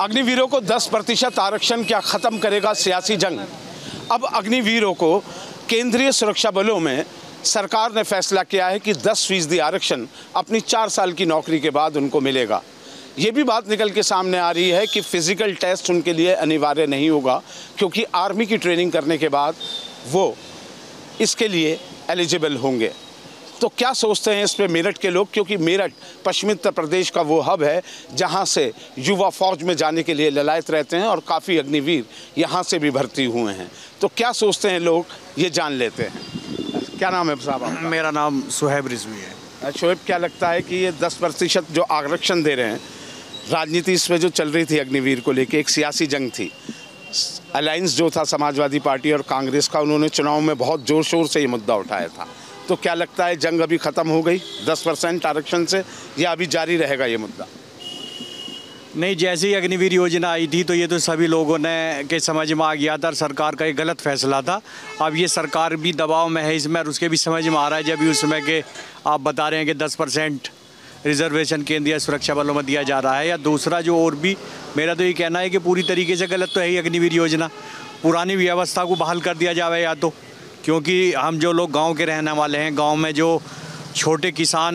अग्निवीरों को 10 प्रतिशत आरक्षण क्या खत्म करेगा सियासी जंग? अब अग्निवीरों को केंद्रीय सुरक्षा बलों में सरकार ने फैसला किया है कि 10 फ़ीसदी आरक्षण अपनी चार साल की नौकरी के बाद उनको मिलेगा। ये भी बात निकल के सामने आ रही है कि फ़िज़िकल टेस्ट उनके लिए अनिवार्य नहीं होगा, क्योंकि आर्मी की ट्रेनिंग करने के बाद वो इसके लिए एलिजिबल होंगे। तो क्या सोचते हैं इस पे मेरठ के लोग? क्योंकि मेरठ पश्चिमी उत्तर प्रदेश का वो हब है जहाँ से युवा फौज में जाने के लिए ललायत रहते हैं और काफ़ी अग्निवीर यहाँ से भी भर्ती हुए हैं। तो क्या सोचते हैं लोग? ये जान लेते हैं। क्या नाम है साहब मेरा नाम सुहेब रिजवी है। शोएब क्या लगता है कि ये दस प्रतिशत जो आरक्षण दे रहे हैं राजनीति इसमें जो चल रही थी अग्निवीर को लेके एक सियासी जंग थी। अलायंस जो था समाजवादी पार्टी और कांग्रेस का उन्होंने चुनाव में बहुत ज़ोर शोर से ये मुद्दा उठाया था। तो क्या लगता है जंग अभी ख़त्म हो गई? दस परसेंट आरक्षण से या अभी जारी रहेगा ये मुद्दा? नहीं, जैसे ही अग्निवीर योजना आई थी तो ये तो सभी लोगों ने के समझ में आ गया था, सरकार का एक गलत फैसला था। अब ये सरकार भी दबाव में है इसमें, और उसके भी समझ में आ रहा है, जब भी उसमें के आप बता रहे हैं कि दस परसेंट रिजर्वेशन केंद्रीय सुरक्षा बलों में दिया जा रहा है, या दूसरा जो और भी, मेरा तो ये कहना है कि पूरी तरीके से गलत तो है ही अग्निवीर योजना। पुरानी व्यवस्था को बहाल कर दिया जाए या तो। क्योंकि हम जो लोग गाँव के रहने वाले हैं गाँव में जो छोटे किसान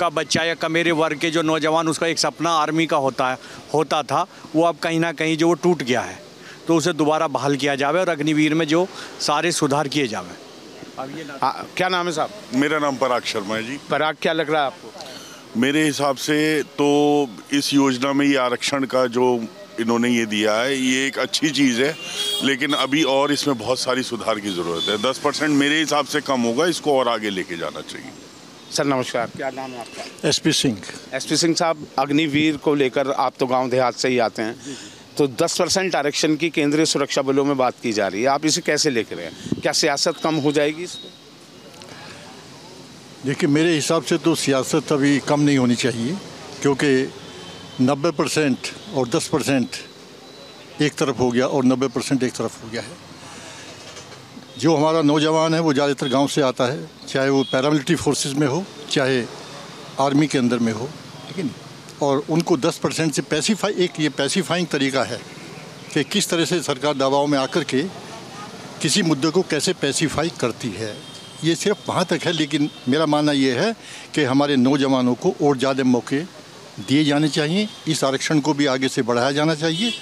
का बच्चा या कमेरे वर्ग के जो नौजवान उसका एक सपना आर्मी का होता है होता था वो अब कहीं ना कहीं जो वो टूट गया है। तो उसे दोबारा बहाल किया जावे और अग्निवीर में जो सारे सुधार किए जावे। अब ये हाँ, क्या नाम है साहब? मेरा नाम पराग शर्मा है जी। पराग क्या लग रहा है आपको? मेरे हिसाब से तो इस योजना में ये आरक्षण का जो इन्होंने ये दिया है ये एक अच्छी चीज़ है लेकिन अभी और इसमें बहुत सारी सुधार की ज़रूरत है। दस परसेंट मेरे हिसाब से कम होगा इसको और आगे लेके जाना चाहिए। सर नमस्कार क्या नाम है आपका? S P Singh. S P Singh साहब अग्निवीर को लेकर आप तो गाँव देहात से ही आते हैं। तो 10 परसेंट आरक्षण की केंद्रीय सुरक्षा बलों में बात की जा रही है आप इसे कैसे लेकर हैं? क्या सियासत कम हो जाएगी इस पर देखिए मेरे हिसाब से तो सियासत अभी कम नहीं होनी चाहिए क्योंकि 90 परसेंट और 10 परसेंट एक तरफ़ हो गया और 90 परसेंट एक तरफ़ हो गया है। जो हमारा नौजवान है, वो ज़्यादातर गाँव से आता है, चाहे वो पैरामिलिट्री फोर्सेस में हो, चाहे आर्मी के अंदर में हो, ठीक है और उनको 10 परसेंट से पैसीफाई, एक ये पैसीफाइंग तरीका है कि किस तरह से सरकार दबाव में आकर के किसी मुद्दे को कैसे पैसीफाई करती है। ये सिर्फ़ वहाँ तक है, लेकिन मेरा मानना ये है कि हमारे नौजवानों को और ज़्यादा मौके दिए जाने चाहिए। इस आरक्षण को भी आगे से बढ़ाया जाना चाहिए।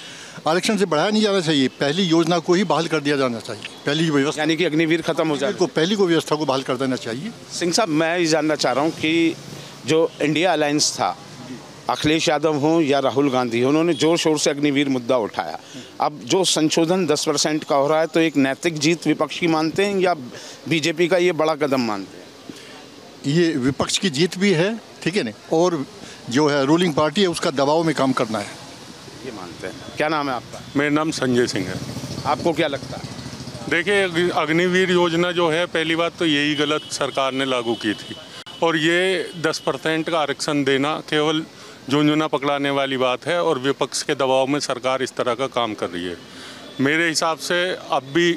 आरक्षण से बढ़ाया नहीं जाना चाहिए। पहली योजना को ही बहाल कर दिया जाना चाहिए। पहली व्यवस्था यानी कि अग्निवीर खत्म हो जाए। को पहली को व्यवस्था को बहाल कर देना चाहिए। सिंह साहब मैं ये जानना चाह रहा हूँ कि जो इंडिया अलायंस था अखिलेश यादव हों या राहुल गांधी हो उन्होंने ज़ोर शोर से अग्निवीर मुद्दा उठाया। अब जो संशोधन 10 परसेंट का हो रहा है तो एक नैतिक जीत विपक्ष की मानते हैं या बीजेपी का ये बड़ा कदम मानते हैं? ये विपक्ष की जीत भी है ठीक है ना? और जो है रूलिंग पार्टी है उसका दबाव में काम करना है। ये मानते हैं। क्या नाम है आपका? मेरा नाम संजय सिंह है। आपको क्या लगता है? देखिए अग्निवीर योजना जो है पहली बात तो यही गलत सरकार ने लागू की थी। और ये 10 परसेंट का आरक्षण देना केवल झुंझुना पकड़ाने वाली बात है और विपक्ष के दबाव में सरकार इस तरह का काम कर रही है। मेरे हिसाब से अब भी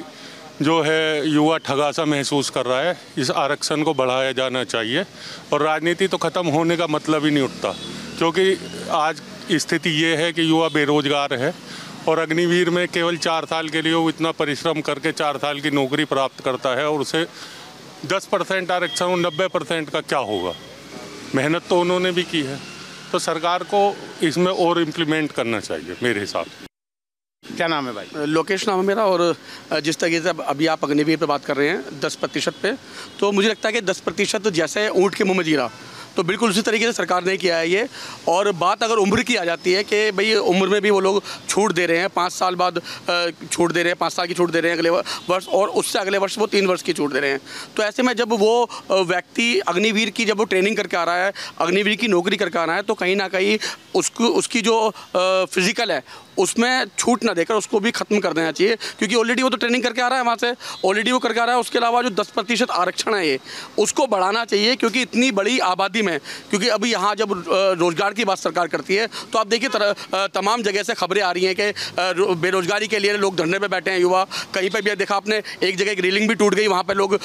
जो है युवा ठगासा महसूस कर रहा है, इस आरक्षण को बढ़ाया जाना चाहिए और राजनीति तो ख़त्म होने का मतलब ही नहीं उठता। क्योंकि आज स्थिति ये है कि युवा बेरोजगार है और अग्निवीर में केवल चार साल के लिए वो इतना परिश्रम करके चार साल की नौकरी प्राप्त करता है और उसे दस परसेंट आरक्षण और नब्बे परसेंट का क्या होगा? मेहनत तो उन्होंने भी की है। तो सरकार को इसमें और इम्प्लीमेंट करना चाहिए मेरे हिसाब से। क्या नाम है भाई? लोकेश नाम है मेरा और जिस तरीके से अभी आप अग्निवीर पे बात कर रहे हैं, दस प्रतिशत पे तो मुझे लगता है कि दस प्रतिशत जैसे ऊँट के मुँह में जीरा। तो बिल्कुल उसी तरीके से सरकार ने किया है ये, और बात अगर उम्र की आ जाती है कि भाई उम्र में भी वो लोग छूट दे रहे हैं, पाँच साल बाद छूट दे रहे हैं, पाँच साल की छूट दे रहे हैं, अगले वर्ष, और उससे अगले वर्ष वो तीन वर्ष की छूट दे रहे हैं। तो ऐसे में जब वो व्यक्ति अग्निवीर की जब वो ट्रेनिंग करके आ रहा है, अग्निवीर की नौकरी करके आ रहा है तो कहीं ना कहीं उसको, उसकी जो फ़िज़िकल है उसमें छूट ना देकर उसको भी खत्म कर देना चाहिए, क्योंकि ऑलरेडी वो तो ट्रेनिंग करके आ रहा है वहाँ से। ऑलरेडी वो करके आ रहा है, उसके अलावा जो दस प्रतिशत आरक्षण है ये, उसको बढ़ाना चाहिए, क्योंकि इतनी बड़ी आबादी में, क्योंकि अभी यहाँ जब रोज़गार की बात सरकार करती है तो आप देखिए तमाम जगह से खबरें आ रही हैं कि बेरोजगारी के लिए लोग धरने पर बैठे हैं युवा। कहीं पर भी देखा आपने, एक जगह एक रेलिंग भी टूट गई, वहाँ पर लोग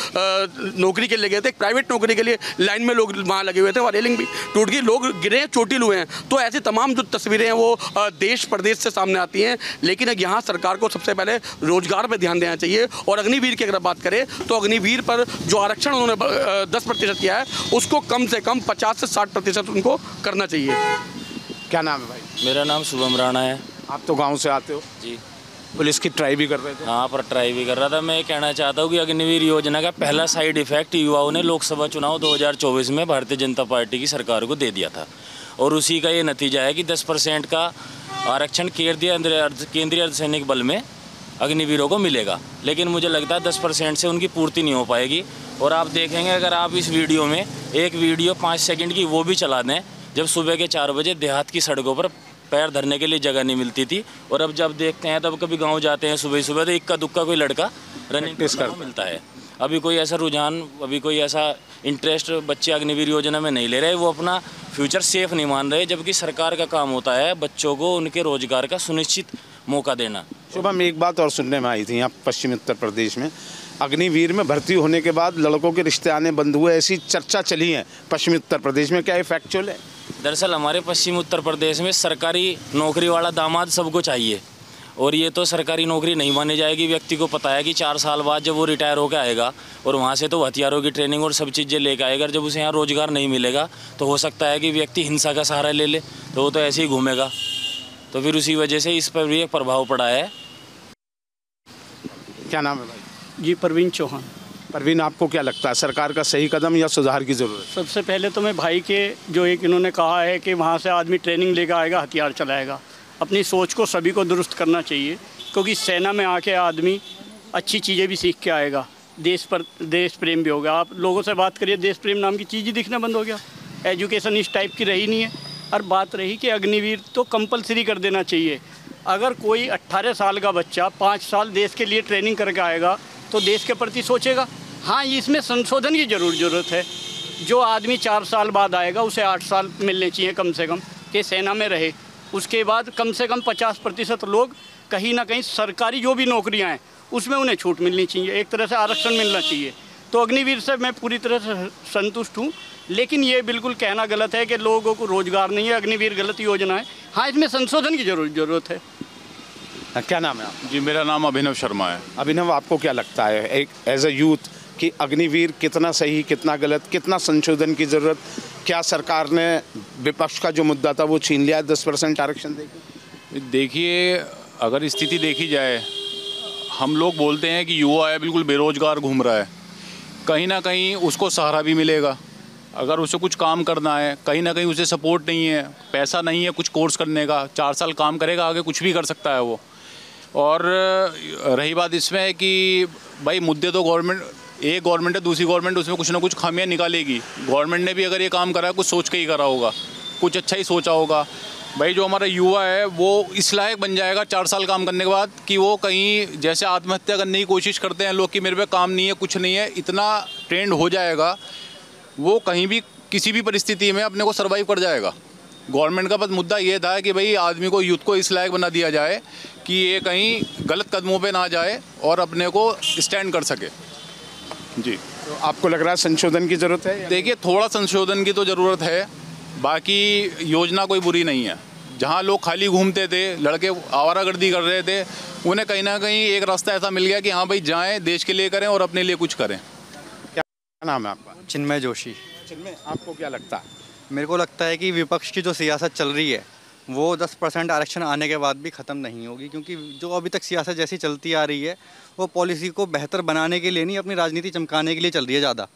नौकरी के लिए गए थे प्राइवेट नौकरी के लिए लाइन में लोग वहाँ लगे हुए थे, वहाँ रेलिंग भी टूट गई, लोग गिरे, चोटिल हुए हैं। तो ऐसी तमाम जो तस्वीरें हैं वो देश प्रदेश से सामने आती हैं। लेकिन यहाँ सरकार को सबसे पहले रोज़गार पर ध्यान देना चाहिए। और अग्निवीर की अगर बात करें तो अग्निवीर पर जो आरक्षण उन्होंने दस प्रतिशत किया है उसको कम से कम पचास से साठ प्रतिशत उनको करना चाहिए। क्या नाम है भाई? मेरा नाम शुभम राणा है। आप तो गाँव से आते हो? जी। पुलिस की ट्राई भी कर रहे थे? हाँ पर ट्राई भी कर रहा था। मैं कहना चाहता हूँ कि अग्निवीर योजना का पहला साइड इफ़ेक्ट युवाओं ने लोकसभा चुनाव 2024 में भारतीय जनता पार्टी की सरकार को दे दिया था। और उसी का ये नतीजा है कि 10 परसेंट का आरक्षण केंद्रीय केंद्रीय अर्धसैनिक बल में अग्निवीरों को मिलेगा। लेकिन मुझे लगता है दस परसेंट से उनकी पूर्ति नहीं हो पाएगी। और आप देखेंगे अगर आप इस वीडियो में एक वीडियो पाँच सेकंड की वो भी चला दें जब सुबह के चार बजे देहात की सड़कों पर पैर धरने के लिए जगह नहीं मिलती थी। और अब जब देखते हैं तब कभी गाँव जाते हैं सुबह सुबह तो इक्का दुक्का कोई लड़का रनिंग कर मिलता है। अभी कोई ऐसा रुझान अभी कोई ऐसा इंटरेस्ट बच्चे अग्निवीर योजना में नहीं ले रहे वो अपना फ्यूचर सेफ़ नहीं मान रहे जबकि सरकार का काम होता है बच्चों को उनके रोज़गार का सुनिश्चित मौका देना। शुभम एक बात और सुनने में आई थी यहाँ पश्चिमी उत्तर प्रदेश में। अग्निवीर में भर्ती होने के बाद लड़कों के रिश्ते आने बंद हुए ऐसी चर्चा चली है पश्चिमी उत्तर प्रदेश में क्या ये फैक्चुअल है? दरअसल हमारे पश्चिमी उत्तर प्रदेश में सरकारी नौकरी वाला दामाद सबको चाहिए। और ये तो सरकारी नौकरी नहीं मानी जाएगी। व्यक्ति को पता है कि चार साल बाद जब वो रिटायर होकर आएगा और वहाँ से तो हथियारों की ट्रेनिंग और सब चीज़ें लेकर आएगा जब उसे यहाँ रोज़गार नहीं मिलेगा तो हो सकता है कि व्यक्ति हिंसा का सहारा ले ले तो वो तो ऐसे ही घूमेगा। तो फिर उसी वजह से इस पर भी एक प्रभाव पड़ा है। क्या नाम है भाई? जी परवीन चौहान। परवीन आपको क्या लगता है सरकार का सही कदम या सुधार की ज़रूरत? सबसे पहले तो मैं भाई के जो एक इन्होंने कहा है कि वहाँ से आदमी ट्रेनिंग लेकर आएगा हथियार चलाएगा। अपनी सोच को सभी को दुरुस्त करना चाहिए, क्योंकि सेना में आके आदमी अच्छी चीज़ें भी सीख के आएगा। देश पर, देश प्रेम भी होगा आप लोगों से बात करिए, देश प्रेम नाम की चीज़ ही दिखना बंद हो गया। एजुकेशन इस टाइप की रही नहीं है। और बात रही कि अग्निवीर तो कंपलसरी कर देना चाहिए। अगर कोई 18 साल का बच्चा पाँच साल देश के लिए ट्रेनिंग करके आएगा तो देश के प्रति सोचेगा हाँ इसमें संशोधन की ज़रूर ज़रूरत है। जो आदमी चार साल बाद आएगा, उसे आठ साल मिलने चाहिए कम से कम, कि सेना में रहे। उसके बाद कम से कम पचास प्रतिशत लोग कहीं ना कहीं सरकारी जो भी नौकरियाँ हैं उसमें उन्हें छूट मिलनी चाहिए। एक तरह से आरक्षण मिलना चाहिए। तो अग्निवीर से मैं पूरी तरह से संतुष्ट हूँ। लेकिन ये बिल्कुल कहना गलत है कि लोगों को रोज़गार नहीं है अग्निवीर गलत योजना है। हाँ इसमें संशोधन की ज़रूर ज़रूरत है। हाँ, क्या नाम है आप जी मेरा नाम अभिनव शर्मा है। अभिनव आपको क्या लगता है? एक एज अ यूथ कि अग्निवीर कितना सही कितना गलत कितना संशोधन की ज़रूरत? क्या सरकार ने विपक्ष का जो मुद्दा था, वो छीन लिया, दस परसेंट आरक्षण देकर देखिए, अगर स्थिति देखी जाए, हम लोग बोलते हैं कि युवा है, बिल्कुल बेरोजगार घूम रहा है। कहीं ना कहीं उसको सहारा भी मिलेगा। अगर उसे कुछ काम करना है, कहीं ना कहीं उसे सपोर्ट नहीं है, पैसा नहीं है कुछ कोर्स करने का, चार साल काम करेगा, आगे कुछ भी कर सकता है वो। और रही बात इसमें है कि, भाई, मुद्दे तो गवर्नमेंट एक गवर्नमेंट है, दूसरी गवर्नमेंट, उसमें कुछ ना कुछ खामियाँ निकालेगी। गवर्नमेंट ने भी अगर ये काम करा है कुछ सोच के ही करा होगा। कुछ अच्छा ही सोचा होगा। भाई, जो हमारा युवा है, वो इस लायक बन जाएगा चार साल काम करने के बाद कि वो कहीं जैसे आत्महत्या करने की कोशिश करते हैं, लोग कि मेरे पे काम नहीं है, कुछ नहीं है, इतना ट्रेंड हो जाएगा, वो कहीं भी किसी भी परिस्थिति में अपने को सर्वाइव कर जाएगा। गवर्नमेंट का बस मुद्दा ये था कि भाई, आदमी को यूथ को इस लायक बना दिया जाए कि ये कहीं गलत कदमों पे ना जाए और अपने को स्टैंड कर सके। जी। तो आपको लग रहा है संशोधन की ज़रूरत है देखिए थोड़ा संशोधन की तो ज़रूरत है बाकी योजना कोई बुरी नहीं है। जहाँ लोग खाली घूमते थे लड़के आवारागर्दी कर रहे थे उन्हें कहीं ना कहीं एक रास्ता ऐसा मिल गया कि हाँ भाई जाएँ देश के लिए करें और अपने लिए कुछ करें। क्या नाम है आपका? चिन्मय जोशी। चिन्मय आपको क्या लगता है? मेरे को लगता है कि विपक्ष की जो सियासत चल रही है वो 10 परसेंट आरक्षण आने के बाद भी ख़त्म नहीं होगी क्योंकि जो अभी तक सियासत जैसी चलती आ रही है वो पॉलिसी को बेहतर बनाने के लिए नहीं, अपनी राजनीति चमकाने के लिए चल रही है ज़्यादा।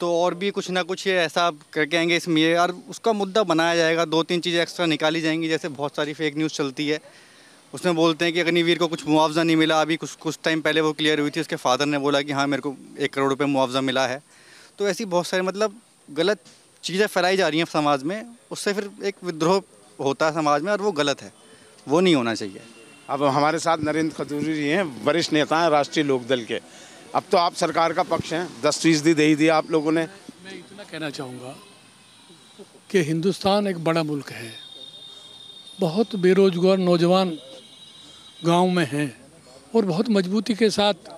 तो और भी कुछ ना कुछ ऐसा करके आएँगे इसमें यार उसका मुद्दा बनाया जाएगा दो तीन चीज़ें एक्स्ट्रा निकाली जाएँगी, जैसे बहुत सारी फेक न्यूज़ चलती है। उसमें बोलते हैं कि अग्निवीर को कुछ मुआवजा नहीं मिला, अभी कुछ कुछ टाइम पहले वो क्लियर हुई थी, उसके फादर ने बोला कि हाँ मेरे को एक करोड़ रुपये मुआवजा मिला है। तो ऐसी बहुत सारी मतलब गलत चीज़ें फैलाई जा रही हैं समाज में, उससे फिर एक विद्रोह होता है समाज में और वो गलत है, वो नहीं होना चाहिए। अब हमारे साथ नरेंद्र खजूरी जी हैं, वरिष्ठ नेता हैं, राष्ट्रीय लोकदल के। अब तो आप सरकार का पक्ष हैं, दस फ़ीसदी दे ही दिया आप लोगों ने। मैं इतना कहना चाहूँगा कि हिंदुस्तान एक बड़ा मुल्क है। बहुत बेरोजगार नौजवान गाँव में हैं और बहुत मजबूती के साथ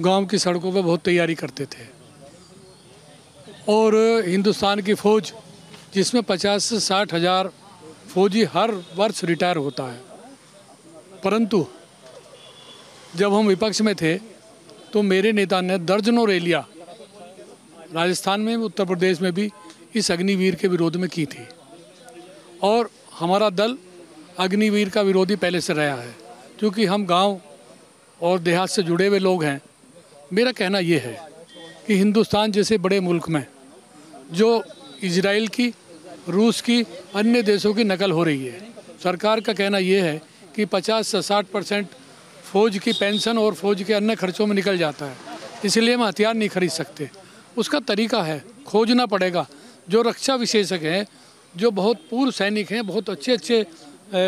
गाँव की सड़कों पर बहुत तैयारी करते थे। और हिंदुस्तान की फ़ौज, जिसमें पचास से साठ हज़ार फौजी हर वर्ष रिटायर होता है। परंतु जब हम विपक्ष में थे तो मेरे नेता ने दर्जनों रैलियाँ राजस्थान में, उत्तर प्रदेश में भी इस अग्निवीर के विरोध में की थी। और हमारा दल अग्निवीर का विरोधी पहले से रहा है, क्योंकि हम गाँव और देहात से जुड़े हुए लोग हैं। मेरा कहना ये है कि हिंदुस्तान जैसे बड़े मुल्क में, जो इसराइल की, रूस की, अन्य देशों की नकल हो रही है, सरकार का कहना ये है कि 50 से 60 परसेंट फौज की पेंशन और फौज के अन्य खर्चों में निकल जाता है। इसलिए हम हथियार नहीं खरीद सकते। उसका तरीका है, खोजना पड़ेगा। जो रक्षा विशेषज्ञ हैं, जो बहुत पूर्व सैनिक हैं, बहुत अच्छे अच्छे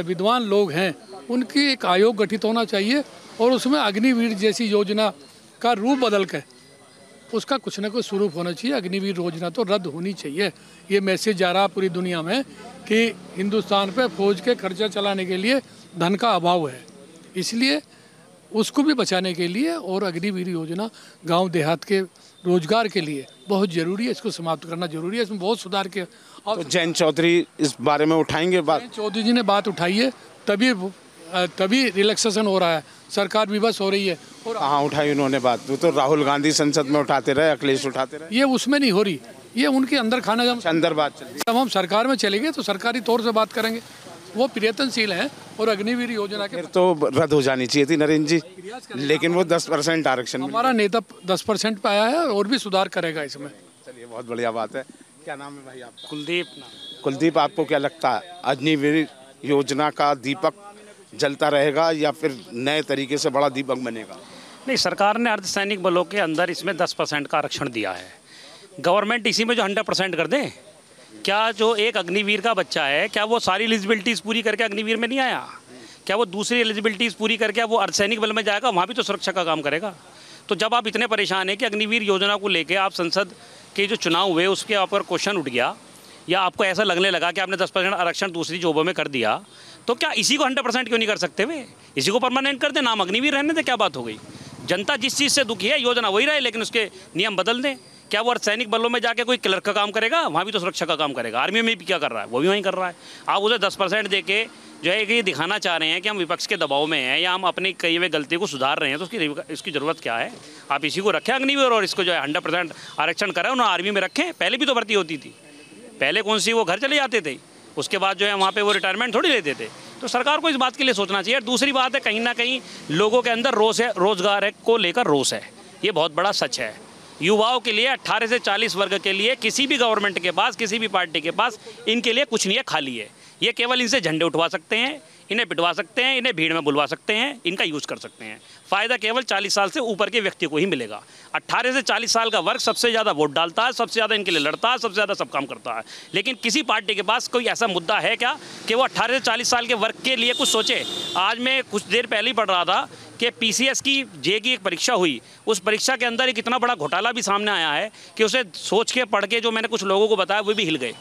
विद्वान लोग हैं, उनकी एक आयोग गठित होना चाहिए और उसमें अग्निवीर जैसी योजना का रूप बदल कर उसका कुछ ना कुछ स्वरूप होना चाहिए। अग्निवीर योजना तो रद्द होनी चाहिए। ये मैसेज जा रहा पूरी दुनिया में कि हिंदुस्तान पे फौज के खर्चा चलाने के लिए धन का अभाव है। इसलिए उसको भी बचाने के लिए और अग्निवीर योजना गाँव देहात के रोज़गार के लिए बहुत ज़रूरी है। इसको समाप्त करना ज़रूरी है। इसमें बहुत सुधार के और तो जैन चौधरी इस बारे में उठाएँगे बात? चौधरी जी ने बात उठाई है तभी तभी रिलैक्सेशन हो रहा है। सरकार विवश हो रही है। और हाँ उठाई उन्होंने बात। वो तो राहुल गांधी संसद में उठाते रहे अखिलेश उठाते रहे। ये उसमें नहीं हो रही। ये उनके अंदर खाना जब अंदर बात चल रही जब हम सरकार में चलेंगे तो सरकारी तौर से बात करेंगे। वो प्रयत्नशील है और अग्निवीर योजना के तो रद्द हो जानी चाहिए थी नरेंद्र जी लेकिन वो दस परसेंट आरक्षण हमारा नेता दस परसेंट पे आया है और भी सुधार करेगा इसमें। चलिए बहुत बढ़िया बात है। क्या नाम है भाई आप कुलदीप। कुलदीप आपको क्या लगता है अग्निवीर योजना का दीपक जलता रहेगा या फिर नए तरीके से बड़ा दीपक बनेगा? नहीं सरकार ने अर्धसैनिक बलों के अंदर इसमें दस परसेंट का आरक्षण दिया है। गवर्नमेंट इसी में जो हंड्रेड परसेंट कर दे क्या जो एक अग्निवीर का बच्चा है, क्या वो सारी एलिजिबिलिटीज़ पूरी करके अग्निवीर में नहीं आया? क्या वो दूसरी एलिजिबिलिटीज़ पूरी करके वो अर्धसैनिक बल में जाएगा, वहाँ भी तो सुरक्षा का काम करेगा? तो जब आप इतने परेशान हैं कि अग्निवीर योजना को लेकर आप संसद के जो चुनाव हुए, उसके ऊपर क्वेश्चन उठ गया, या आपको ऐसा लगने लगा कि आपने दस परसेंट आरक्षण दूसरी जॉबों में कर दिया तो क्या इसी को हंड्रेड परसेंट क्यों नहीं कर सकते हुए इसी को परमानेंट कर दें, नाम अग्निवीर रहने दें, क्या बात हो गई? जनता जिस चीज़ से दुखी है, योजना वही रहे, लेकिन उसके नियम बदल दें। क्या वो सैनिक बलों में जाके कोई क्लर्क का काम करेगा? वहाँ भी तो सुरक्षा का काम करेगा। आर्मी में भी क्या कर रहा है? वो भी वहीं कर रहा है। आप उसे दस परसेंट दे के जो है कि दिखाना चाह रहे हैं कि हम विपक्ष के दबाव में हैं या हम अपनी कई हुए गलती को सुधार रहे हैं तो उसकी इसकी ज़रूरत क्या है? आप इसी को रखें अग्निवीर और इसको जो है हंड्रेड परसेंट आरक्षण करें, उन्हें आर्मी में रखें। पहले भी तो भर्ती होती थी। पहले कौन सी वो घर चले जाते थे? उसके बाद जो है वहाँ पर वो रिटायरमेंट थोड़ी लेते थे। तो सरकार को इस बात के लिए सोचना चाहिए। दूसरी बात है, कहीं ना कहीं लोगों के अंदर रोज है, रोज़गार को लेकर रोष है। ये बहुत बड़ा सच है। युवाओं के लिए 18 से 40 वर्ग के लिए, किसी भी गवर्नमेंट के पास, किसी भी पार्टी के पास, इनके लिए कुछ नहीं है, खाली है। ये केवल इनसे झंडे उठवा सकते हैं, इन्हें पिटवा सकते हैं, इन्हें भीड़ में बुलवा सकते हैं, इनका यूज़ कर सकते हैं। फ़ायदा केवल 40 साल से ऊपर के व्यक्ति को ही मिलेगा। 18 से 40 साल का वर्ग सबसे ज़्यादा वोट डालता है, सबसे ज़्यादा इनके लिए लड़ता है, सबसे ज़्यादा सब काम करता है। लेकिन किसी पार्टी के पास कोई ऐसा मुद्दा है क्या कि वो अट्ठारह से चालीस साल के वर्ग के लिए कुछ सोचे? आज मैं कुछ देर पहले ही पढ़ रहा था कि पीसीएस की जे की एक परीक्षा हुई। उस परीक्षा के अंदर एक इतना बड़ा घोटाला भी सामने आया है कि उसे सोच के पढ़ के जो मैंने कुछ लोगों को बताया वो भी हिल गए।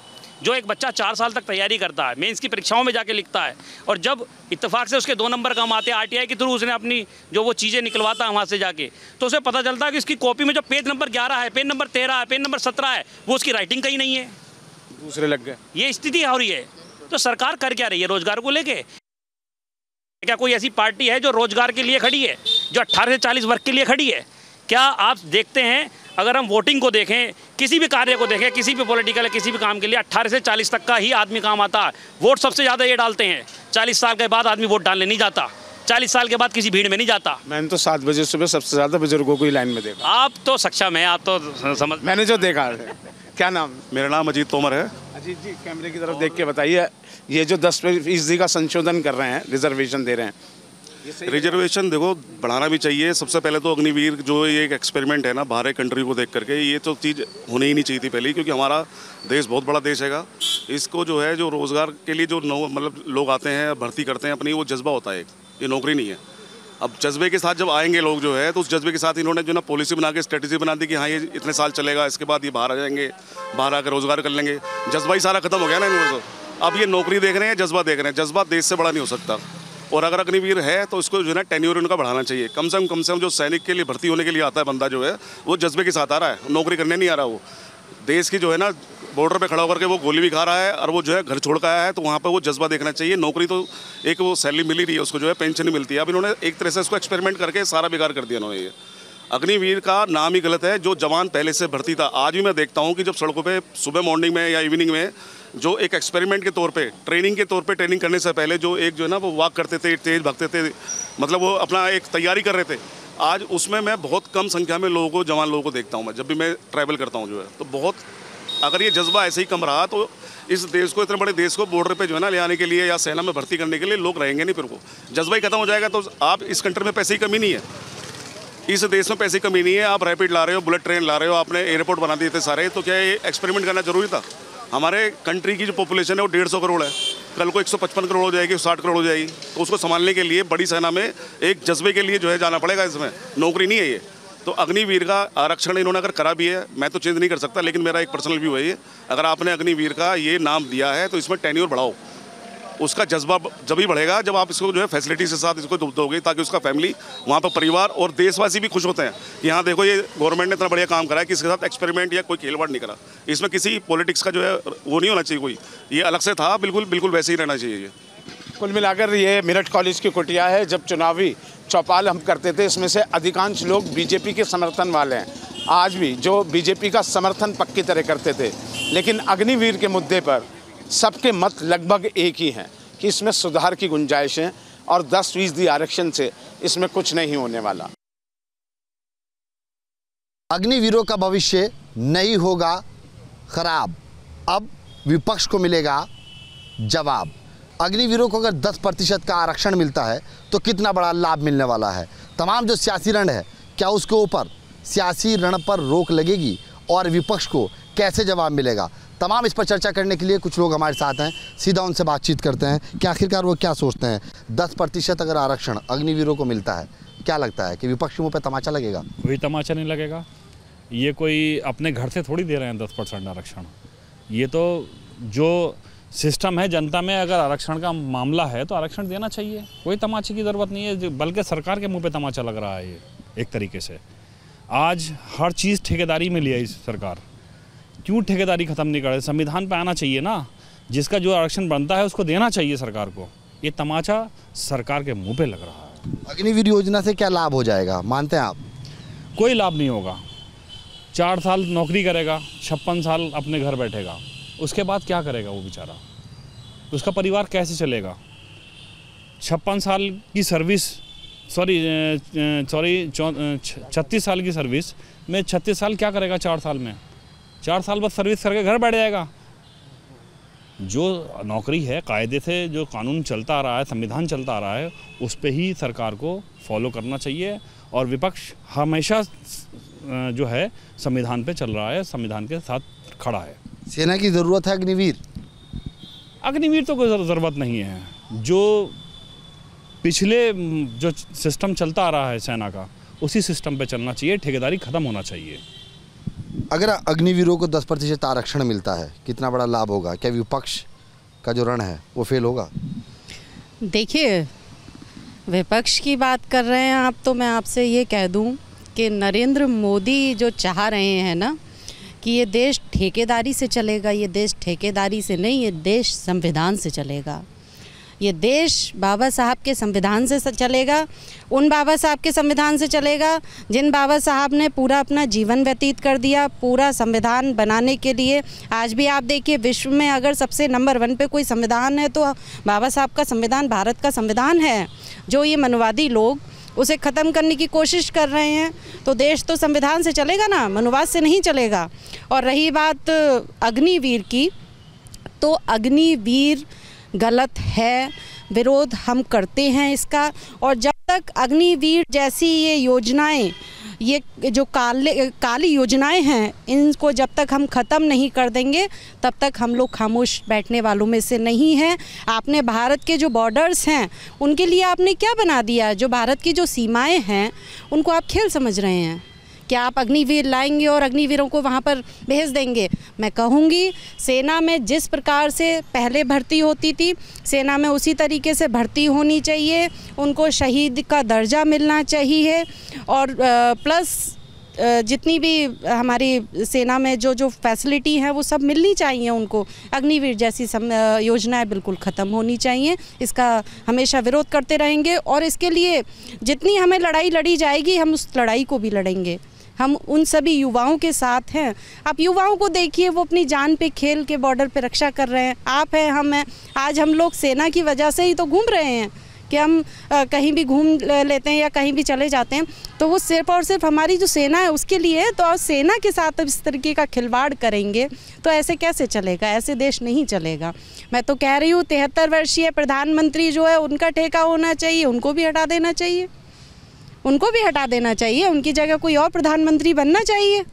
जो एक बच्चा चार साल तक तैयारी करता है मेंस की परीक्षाओं में जाके लिखता है और जब इत्तेफाक से उसके दो नंबर कम आते हैं आरटीआई के थ्रू उसने अपनी जो वो चीज़ें निकलवाता है वहाँ से जाके तो उसे पता चलता है कि इसकी कॉपी में जो पेज नंबर ग्यारह है पेज नंबर तेरह है पेज नंबर सत्रह है वो उसकी राइटिंग कहीं नहीं है। दूसरे लग गए। ये स्थिति हो रही है। तो सरकार कर क्या रही है रोज़गार को लेके? क्या कोई ऐसी पार्टी है जो रोज़गार के लिए खड़ी है जो अट्ठारह से चालीस वर्ग के लिए खड़ी है? क्या आप देखते हैं अगर हम वोटिंग को देखें किसी भी कार्य को देखें किसी भी पॉलिटिकल किसी भी काम के लिए 18 से 40 तक का ही आदमी काम आता है। वोट सबसे ज़्यादा ये डालते हैं। 40 साल के बाद आदमी वोट डालने नहीं जाता। 40 साल के बाद किसी भीड़ में नहीं जाता। मैंने तो सात बजे सुबह सबसे ज़्यादा बुज़ुर्गों को ही लाइन में देखा। आप तो सक्षम है आप तो समझ मैंने जो देखा है। क्या नाम? मेरा नाम अजीत तोमर है। अजीत जी कैमरे की तरफ़ देख के बताइए ये जो दस फ़ीसदी का संशोधन कर रहे हैं रिजर्वेशन दे रहे हैं रिजर्वेशन देखो बढ़ाना भी चाहिए। सबसे पहले तो अग्निवीर जो ये एक एक्सपेरिमेंट है ना बाहर कंट्री को देख करके ये तो चीज़ होनी ही नहीं चाहिए थी पहले क्योंकि हमारा देश बहुत बड़ा देश हैगा। इसको जो है जो रोज़गार के लिए जो मतलब लोग आते हैं भर्ती करते हैं अपनी वो जज्बा होता है ये नौकरी नहीं है। अब जज्बे के साथ जब आएँगे लोग जो है तो उस जज्बे के साथ इन्होंने जो ना पॉलिसी बना के स्ट्रेटेजी बना दी कि हाँ ये इतने साल चलेगा, इसके बाद ये बाहर आ जाएँगे, बाहर आकर रोज़गार कर लेंगे। जज्बा ही सारा खत्म हो गया ना इन्होंने तो। अब ये नौकरी देख रहे हैं, जज्बा देख रहे हैं। जज्बा देश से बड़ा नहीं हो सकता। और अगर अग्निवीर है तो इसको जो है ना टेन्योर उनका बढ़ाना चाहिए। कम से कम कम से कम जो सैनिक के लिए, भर्ती होने के लिए आता है बंदा जो है, वो जज्बे के साथ आ रहा है। नौकरी करने नहीं आ रहा वो। देश की जो है ना बॉर्डर पे खड़ा होकर के वो गोली भी खा रहा है और वो जो है घर छोड़ कर आया है तो वहाँ पर वो जज्बा देखना चाहिए। नौकरी तो एक वो सैलरी मिल ही रही है, उसको जो है पेंशन नहीं मिलती है। अब इन्होंने एक तरह से इसको एक्सपेरिमेंट करके सारा बेकार कर दिया इन्होंने ये। अग्निवीर का नाम ही गलत है, जो जवान पहले से भर्ती था। आज भी मैं देखता हूँ कि जब सड़कों पे सुबह मॉर्निंग में या इवनिंग में जो एक एक्सपेरिमेंट के तौर पे ट्रेनिंग के तौर पे ट्रेनिंग करने से पहले जो एक जो है ना वो वॉक करते थे, तेज भागते थे मतलब वो अपना एक तैयारी कर रहे थे। आज उसमें मैं बहुत कम संख्या में लोगों को, जवान लोगों को देखता हूँ मैं, जब भी मैं ट्रैवल करता हूँ जो है। तो बहुत, अगर ये जज्बा ऐसे ही कम रहा तो इस देश को, इतने बड़े देश को बॉर्डर पे जो है ना ले आने के लिए या सेना में भर्ती करने के लिए लोग रहेंगे नहीं फिर को जज्बा ही खत्म हो जाएगा तो आप इस कंट्री में पैसे की कमी नहीं है। इस देश में पैसे की कमी नहीं है, आप रैपिड ला रहे हो बुलेट ट्रेन ला रहे हो, आपने एयरपोर्ट बना दिए थे सारे तो क्या ये एक्सपेरिमेंट करना ज़रूरी था? हमारे कंट्री की जो पॉपुलेशन है वो डेढ़ सौ करोड़ है। कल को 155 करोड़ हो जाएगी, साठ करोड़ हो जाएगी। तो उसको संभालने के लिए बड़ी सेना में एक जज्बे के लिए जो है जाना पड़ेगा इसमें। नौकरी नहीं है ये। तो अग्निवीर का आरक्षण इन्होंने अगर करा भी है, मैं तो चेंज नहीं कर सकता, लेकिन मेरा एक पर्सनल व्यू है ये। अगर आपने अग्निवीर का ये नाम दिया है तो इसमें टेन्योर बढ़ाओ। उसका जज्बा जब ही बढ़ेगा, जब आप इसको जो है फैसिलिटी के साथ इसको दोगे, ताकि उसका फैमिली वहाँ पर परिवार और देशवासी भी खुश होते हैं कि हाँ देखो ये गवर्नमेंट ने इतना बढ़िया काम करा है कि इसके साथ एक्सपेरिमेंट या कोई खेलवाड़ नहीं करा। इसमें किसी पॉलिटिक्स का जो है वो नहीं होना चाहिए कोई। ये अलग से था, बिल्कुल बिल्कुल वैसे ही रहना चाहिए ये। कुल मिलाकर ये मेरठ कॉलेज की कुटिया है, जब चुनावी चौपाल हम करते थे, इसमें से अधिकांश लोग बीजेपी के समर्थन वाले हैं। आज भी जो बीजेपी का समर्थन पक्की तरह करते थे। लेकिन अग्निवीर के मुद्दे पर सबके मत लगभग एक ही हैं कि इसमें सुधार की गुंजाइश है और 10 फ़ीसदी आरक्षण से इसमें कुछ नहीं होने वाला। अग्निवीरों का भविष्य नहीं होगा खराब। अब विपक्ष को मिलेगा जवाब। अग्निवीरों को अगर 10 प्रतिशत का आरक्षण मिलता है तो कितना बड़ा लाभ मिलने वाला है? तमाम जो सियासी रण है, क्या उसके ऊपर सियासी रण पर रोक लगेगी? और विपक्ष को कैसे जवाब मिलेगा? तमाम इस पर चर्चा करने के लिए कुछ लोग हमारे साथ हैं, सीधा उनसे बातचीत करते हैं, कि आखिरकार वो क्या सोचते हैं। दस प्रतिशत अगर आरक्षण अग्निवीरों को मिलता है, क्या लगता है कि विपक्ष मुँह पर तमाचा लगेगा? कोई तमाचा नहीं लगेगा। ये कोई अपने घर से थोड़ी दे रहे हैं दस परसेंट आरक्षण। ये तो जो सिस्टम है जनता में, अगर आरक्षण का मामला है तो आरक्षण देना चाहिए। कोई तमाचे की ज़रूरत नहीं है, बल्कि सरकार के मुँह पे तमाचा लग रहा है ये, एक तरीके से। आज हर चीज़ ठेकेदारी में लिया इस सरकार। क्यों ठेकेदारी ख़त्म नहीं कर रहे? संविधान पे आना चाहिए ना। जिसका जो आरक्षण बनता है उसको देना चाहिए सरकार को। ये तमाचा सरकार के मुँह पे लग रहा है। अग्निवीर योजना से क्या लाभ हो जाएगा? मानते हैं आप? कोई लाभ नहीं होगा। चार साल नौकरी करेगा छप्पन साल अपने घर बैठेगा। उसके बाद क्या करेगा वो बेचारा? उसका परिवार कैसे चलेगा? छप्पन साल की सर्विस सॉरी सॉरी छत्तीस साल की सर्विस में छत्तीस साल क्या करेगा चार साल में? चार साल बाद सर्विस करके घर बैठ जाएगा। जो नौकरी है कायदे से जो कानून चलता आ रहा है संविधान चलता आ रहा है उस पर ही सरकार को फॉलो करना चाहिए और विपक्ष हमेशा जो है संविधान पे चल रहा है संविधान के साथ खड़ा है। सेना की ज़रूरत है अग्निवीर? अग्निवीर तो कोई ज़रूरत नहीं है। जो पिछले जो सिस्टम चलता आ रहा है सेना का उसी सिस्टम पे चलना चाहिए ठेकेदारी ख़त्म होना चाहिए। अगर अग्निवीरों को 10 प्रतिशत आरक्षण मिलता है, कितना बड़ा लाभ होगा? क्या विपक्ष का जो रण है, वो फेल होगा? देखिए, विपक्ष की बात कर रहे हैं आप तो मैं आपसे ये कह दूँ कि नरेंद्र मोदी जो चाह रहे हैं ना, कि ये देश ठेकेदारी से चलेगा, ये देश ठेकेदारी से नहीं, ये देश संविधान से चलेगा। ये देश बाबा साहब के संविधान से चलेगा, उन बाबा साहब के संविधान से चलेगा, जिन बाबा साहब ने पूरा अपना जीवन व्यतीत कर दिया, पूरा संविधान बनाने के लिए। आज भी आप देखिए, विश्व में अगर सबसे नंबर वन पे कोई संविधान है तो बाबा साहब का संविधान भारत का संविधान है। जो ये मनुवादी लोग, उसे ख़त्म करने की कोशिश कर रहे हैं तो देश तो संविधान से चलेगा ना, मनुवाद से नहीं चलेगा। और रही बात अग्निवीर की तो अग्निवीर गलत है, विरोध हम करते हैं इसका। और जब तक अग्निवीर जैसी ये योजनाएँ, ये जो काले, काली योजनाएँ हैं, इनको जब तक हम ख़त्म नहीं कर देंगे, तब तक हम लोग खामोश बैठने वालों में से नहीं हैं। आपने भारत के जो बॉर्डर्स हैं, उनके लिए आपने क्या बना दिया? जो भारत की जो सीमाएँ हैं, उनको आप खेल समझ रहे हैं। क्या आप अग्निवीर लाएँगे और अग्निवीरों को वहाँ पर भेज देंगे? मैं कहूँगी सेना में जिस प्रकार से पहले भर्ती होती थी सेना में उसी तरीके से भर्ती होनी चाहिए। उनको शहीद का दर्जा मिलना चाहिए और प्लस जितनी भी हमारी सेना में जो जो फैसिलिटी हैं वो सब मिलनी चाहिए उनको। अग्निवीर जैसी सम, योजनाएँ बिल्कुल ख़त्म होनी चाहिए। इसका हमेशा विरोध करते रहेंगे और इसके लिए जितनी हमें लड़ाई लड़ी जाएगी हम उस लड़ाई को भी लड़ेंगे। हम उन सभी युवाओं के साथ हैं। आप युवाओं को देखिए, वो अपनी जान पे खेल के बॉर्डर पे रक्षा कर रहे हैं। आप हैं, हम हैं। आज हम लोग सेना की वजह से ही तो घूम रहे हैं कि हम कहीं भी घूम लेते हैं या कहीं भी चले जाते हैं। तो वो सिर्फ़ और सिर्फ़ हमारी जो सेना है, उसके लिए। तो और सेना के साथ इस तरीके का खिलवाड़ करेंगे तो ऐसे कैसे चलेगा? ऐसे देश नहीं चलेगा। मैं तो कह रही हूँ, तिहत्तर वर्षीय प्रधानमंत्री जो है, उनका ठेका होना चाहिए, उनको भी हटा देना चाहिए। उनको भी हटा देना चाहिए उनकी जगह कोई और प्रधानमंत्री बनना चाहिए।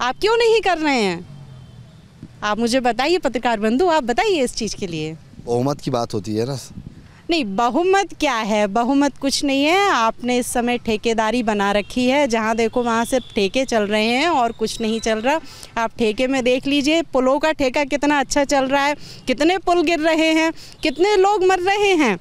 आप क्यों नहीं कर रहे हैं? आप मुझे बताइए पत्रकार बंधु आप बताइए इस चीज़ के लिए। बहुमत की बात होती है ना? नहीं बहुमत क्या है? बहुमत कुछ नहीं है। आपने इस समय ठेकेदारी बना रखी है जहाँ देखो वहाँ सिर्फ़ ठेके चल रहे हैं और कुछ नहीं चल रहा। आप ठेके में देख लीजिए पुलों का ठेका कितना अच्छा चल रहा है कितने पुल गिर रहे हैं कितने लोग मर रहे हैं।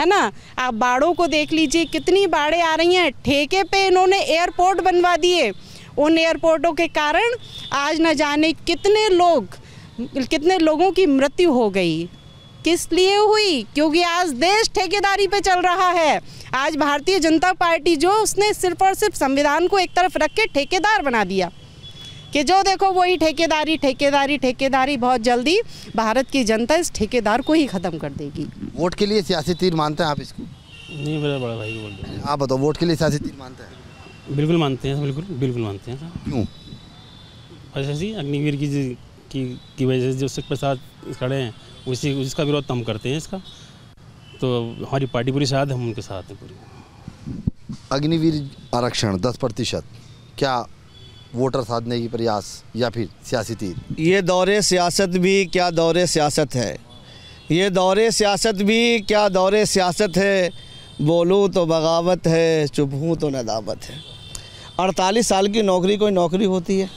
है ना? आप बाड़ों को देख लीजिए, कितनी बाढ़ें आ रही हैं। ठेके पे इन्होंने एयरपोर्ट बनवा दिए। उन एयरपोर्टों के कारण आज न जाने कितने लोग, कितने लोगों की मृत्यु हो गई। किस लिए हुई? क्योंकि आज देश ठेकेदारी पे चल रहा है। आज भारतीय जनता पार्टी जो, उसने सिर्फ़ और सिर्फ़ संविधान को एक तरफ़ रख के ठेकेदार बना दिया। कि जो देखो वही ठेकेदारी ठेकेदारी ठेकेदारी बहुत जल्दी भारत की जनता इस ठेकेदार को ही ख़त्म कर देगी। वोट के लिए सियासी तीर मानते हैं आप इसको? नहीं मेरा बड़ा भाई बोल रहे आप बताओ वोट के लिए सियासी तीर मानते हैं? बिल्कुल मानते हैं बिल्कुल बिल्कुल मानते हैं क्यों? ऐसे अग्निवीर की जी- की की वजह से जो सिख प्रसाद खड़े हैं उसी उसका विरोध तो हम करते हैं इसका। तो हमारी पार्टी पूरी साथ है हम उनके साथ हैं पूरी। अग्निवीर आरक्षण दस प्रतिशत। क्या वोटर साधने की प्रयास या फिर सियासी तीर? ये दौरे सियासत भी क्या दौरे सियासत है? ये दौरे सियासत भी क्या दौरे सियासत है? बोलूँ तो बगावत है चुप हूँ तो नदावत है। अड़तालीस साल की नौकरी कोई नौकरी होती है?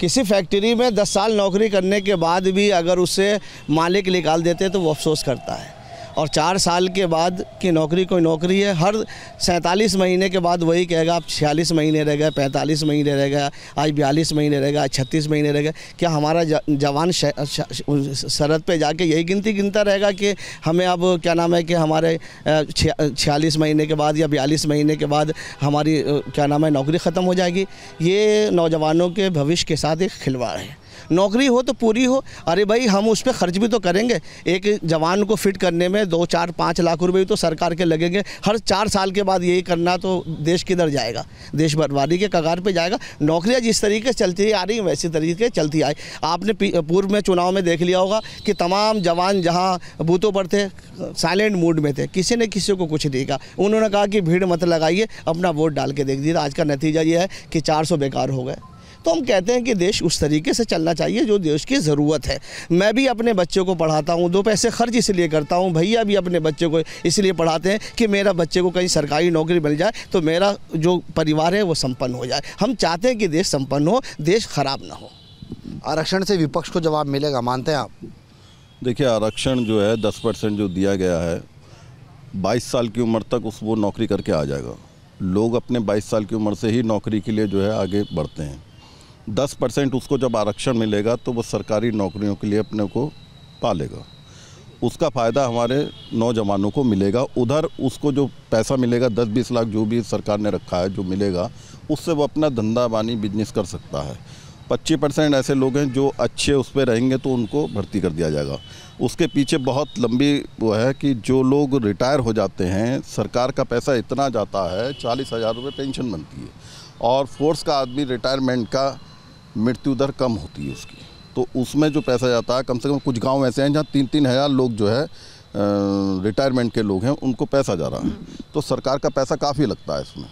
किसी फैक्ट्री में दस साल नौकरी करने के बाद भी अगर उसे मालिक निकाल देते तो वो अफसोस करता है। और चार साल के बाद की नौकरी कोई नौकरी है, हर सैंतालीस महीने के बाद वही कहेगा, आप छियालीस महीने रह गए, पैंतालीस महीने रह गए, आज बयालीस महीने रह गए, आज छत्तीस महीने रह गए। क्या हमारा जवान सरहद पे जाके यही गिनती गिनता रहेगा कि हमें अब क्या नाम है कि हमारे छियालीस महीने के बाद या बयालीस महीने के बाद हमारी क्या नाम है, नौकरी ख़त्म हो जाएगी। ये नौजवानों के भविष्य के साथ एक खिलवाड़ है। नौकरी हो तो पूरी हो। अरे भाई, हम उस पर खर्च भी तो करेंगे। एक जवान को फिट करने में दो, चार, पाँच लाख रुपए भी तो सरकार के लगेंगे। हर चार साल के बाद यही करना तो देश किधर जाएगा? देश बर्बादी के कगार पे जाएगा। नौकरियाँ जिस तरीके से चलती आ रही हैं, वैसी तरीके चलती आई आपने पूर्व में चुनाव में देख लिया होगा कि तमाम जवान जहाँ बूथों पर थे साइलेंट मूड में थे, किसी ने किसी को कुछ नहीं कहा। उन्होंने कहा कि भीड़ मत लगाइए, अपना वोट डाल के देख दीजिए। आज का नतीजा ये है कि चार सौ बेकार हो गए। तो हम कहते हैं कि देश उस तरीके से चलना चाहिए जो देश की ज़रूरत है। मैं भी अपने बच्चों को पढ़ाता हूँ दो पैसे खर्च इसलिए करता हूँ भैया भी अपने बच्चे को इसलिए पढ़ाते हैं कि मेरा बच्चे को कहीं सरकारी नौकरी मिल जाए तो मेरा जो परिवार है वो संपन्न हो जाए। हम चाहते हैं कि देश संपन्न हो देश खराब ना हो। आरक्षण से विपक्ष को जवाब मिलेगा मानते हैं आप? देखिए आरक्षण जो है दस परसेंट जो दिया गया है बाईस साल की उम्र तक उस वो नौकरी करके आ जाएगा। लोग अपने बाईस साल की उम्र से ही नौकरी के लिए जो है आगे बढ़ते हैं। दस परसेंट उसको जब आरक्षण मिलेगा तो वो सरकारी नौकरियों के लिए अपने को पालेगा। उसका फ़ायदा हमारे नौजवानों को मिलेगा। उधर उसको जो पैसा मिलेगा, दस बीस लाख जो भी सरकार ने रखा है, जो मिलेगा, उससे वो अपना धंधा बानी बिज़नेस कर सकता है। पच्चीस परसेंट ऐसे लोग हैं जो अच्छे उस पर रहेंगे तो उनको भर्ती कर दिया जाएगा। उसके पीछे बहुत लंबी वो है कि जो लोग रिटायर हो जाते हैं, सरकार का पैसा इतना जाता है, चालीस हज़ार रुपये पेंशन बनती है। और फोर्स का आदमी रिटायरमेंट का मृत्यु दर कम होती है उसकी। तो उसमें जो पैसा जाता है, कम से कम कुछ गाँव ऐसे हैं जहाँ तीन तीन हज़ार लोग जो है रिटायरमेंट के लोग हैं, उनको पैसा जा रहा है। तो सरकार का पैसा काफ़ी लगता है इसमें।